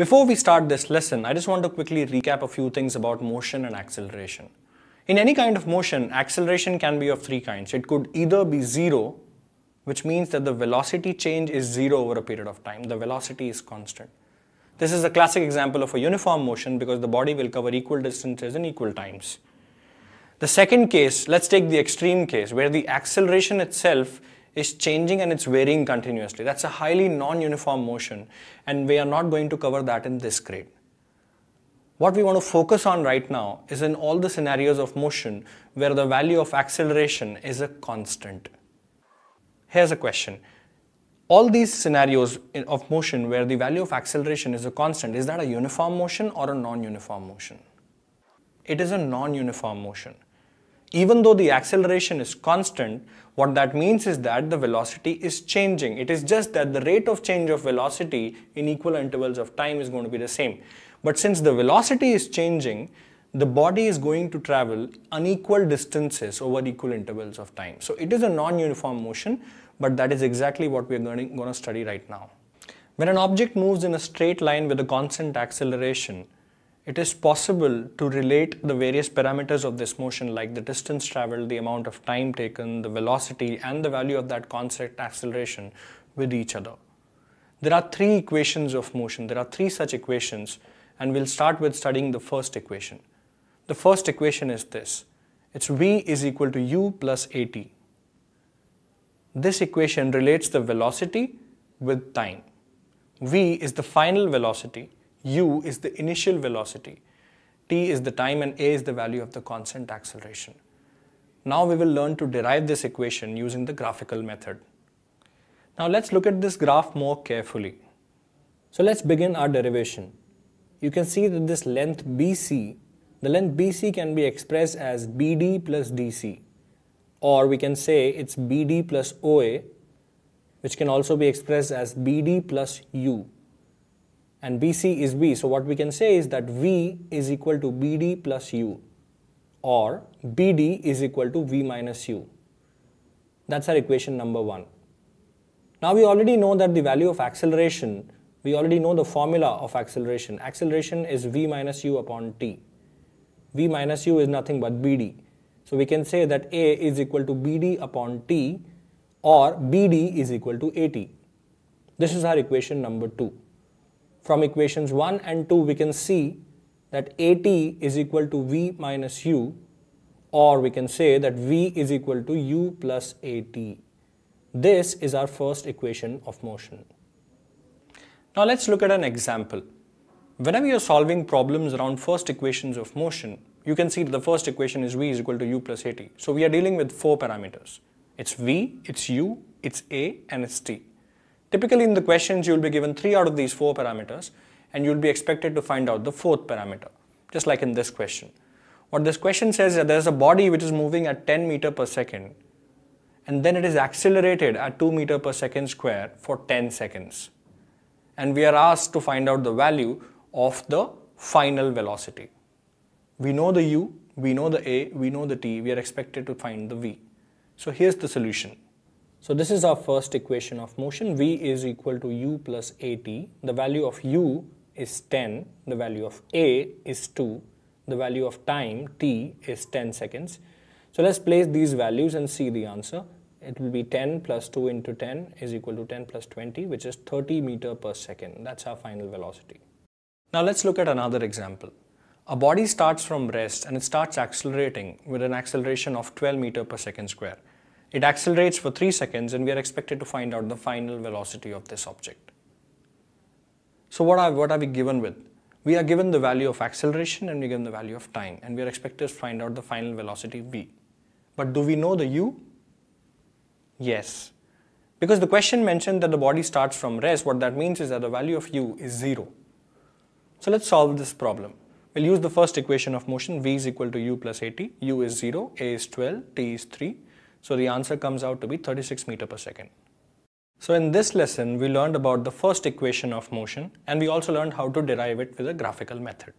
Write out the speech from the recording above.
Before we start this lesson, I just want to quickly recap a few things about motion and acceleration. In any kind of motion, acceleration can be of three kinds. It could either be zero, which means that the velocity change is zero over a period of time. The velocity is constant. This is a classic example of a uniform motion because the body will cover equal distances in equal times. The second case, let's take the extreme case where the acceleration itself is changing and it's varying continuously. That's a highly non-uniform motion and we are not going to cover that in this grade. What we want to focus on right now is in all the scenarios of motion where the value of acceleration is a constant. Here's a question. All these scenarios of motion where the value of acceleration is a constant, is that a uniform motion or a non-uniform motion? It is a non-uniform motion. Even though the acceleration is constant, what that means is that the velocity is changing. It is just that the rate of change of velocity in equal intervals of time is going to be the same. But since the velocity is changing, the body is going to travel unequal distances over equal intervals of time. So it is a non-uniform motion, but that is exactly what we are going to study right now. When an object moves in a straight line with a constant acceleration, it is possible to relate the various parameters of this motion like the distance traveled, the amount of time taken, the velocity and the value of that constant acceleration with each other. There are three equations of motion. There are three such equations and we'll start with studying the first equation. The first equation is this. It's v is equal to u plus at. This equation relates the velocity with time. v is the final velocity u is the initial velocity, t is the time and a is the value of the constant acceleration. Now we will learn to derive this equation using the graphical method. Now let's look at this graph more carefully. So let's begin our derivation. You can see that this length BC, the length BC can be expressed as BD plus DC or we can say it's BD plus OA which can also be expressed as BD plus U and BC is V. So what we can say is that V is equal to BD plus U or BD is equal to V minus U. That's our equation number one. Now we already know that the value of acceleration, we already know the formula of acceleration. Acceleration is V minus U upon T. V minus U is nothing but BD. So we can say that A is equal to BD upon T or BD is equal to AT. This is our equation number 2 from equations 1 and 2 we can see that at is equal to v minus u or we can say that v is equal to u plus at. This is our first equation of motion. Now let's look at an example. Whenever you're solving problems around first equations of motion, you can see that the first equation is v is equal to u plus at. So we are dealing with four parameters. It's v, it's u, it's a and it's t. Typically in the questions you will be given three out of these four parameters and you will be expected to find out the fourth parameter, just like in this question. What this question says is that there is a body which is moving at 10 meter per second and then it is accelerated at 2 meter per second square for 10 seconds. And we are asked to find out the value of the final velocity. We know the u, we know the a, we know the t, we are expected to find the v. So here's the solution. So this is our first equation of motion. V is equal to u plus at. The value of u is 10. The value of a is 2. The value of time t is 10 seconds. So let's place these values and see the answer. It will be 10 plus 2 into 10 is equal to 10 plus 20 which is 30 meter per second. That's our final velocity. Now let's look at another example. A body starts from rest and it starts accelerating with an acceleration of 12 meter per second square. It accelerates for 3 seconds and we are expected to find out the final velocity of this object. So what are, what are we given with? We are given the value of acceleration and we are given the value of time and we are expected to find out the final velocity v. But do we know the u? Yes. Because the question mentioned that the body starts from rest, what that means is that the value of u is 0. So let's solve this problem. We'll use the first equation of motion, v is equal to u plus at, u is 0, a is 12, t is 3, so the answer comes out to be 36 meter per second. So in this lesson, we learned about the first equation of motion and we also learned how to derive it with a graphical method.